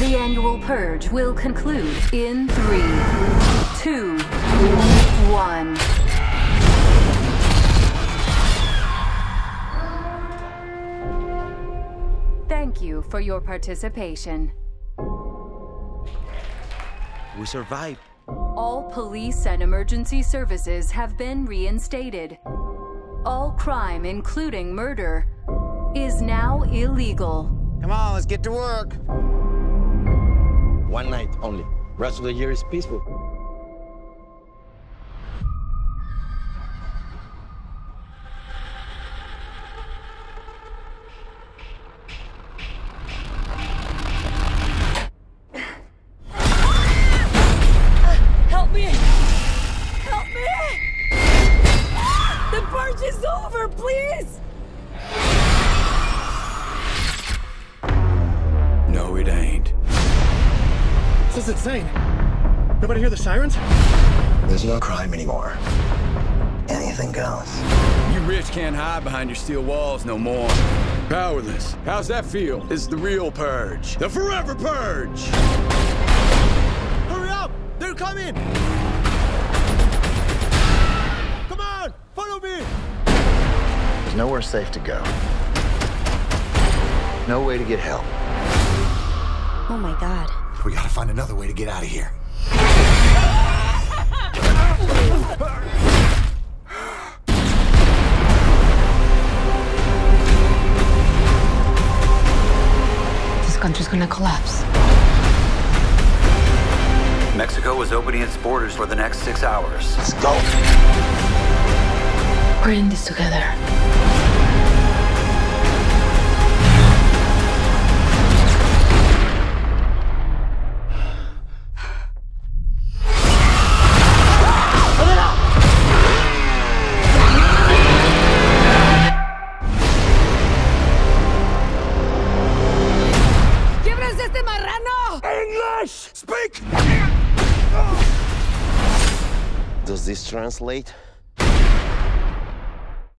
The annual purge will conclude in three, two, one. Thank you for your participation. We survived. All police and emergency services have been reinstated. All crime, including murder, is now illegal. Come on, let's get to work. One night only. Rest of the year is peaceful. Help me! Help me! The purge is over, please! No, it ain't. This is insane. Nobody hear the sirens? There's no crime anymore. Anything goes. You rich can't hide behind your steel walls no more. Powerless. How's that feel? This is the real purge. The forever purge! Hurry up! They're coming! Come on, follow me! There's nowhere safe to go. No way to get help. Oh my god. We gotta find another way to get out of here. This country's gonna collapse. Mexico is opening its borders for the next six hours. Let's go. We're in this together. Speak! Does this translate?